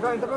Gracias.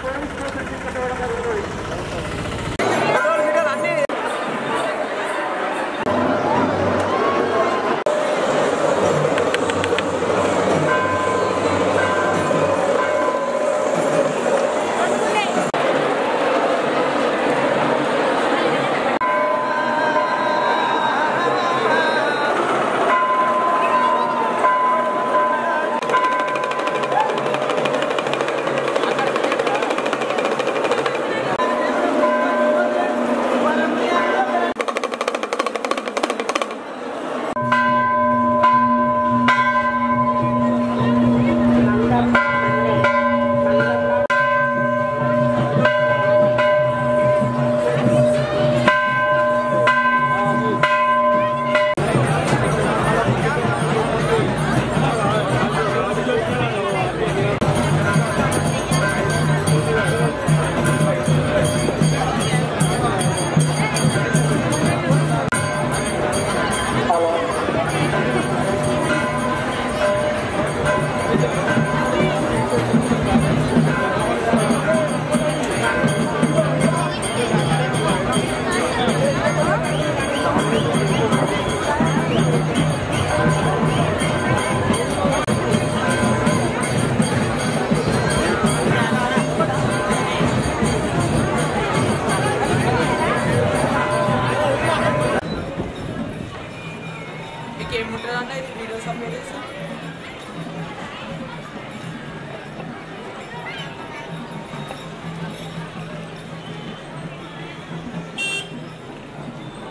Vamos para o segundo lugar.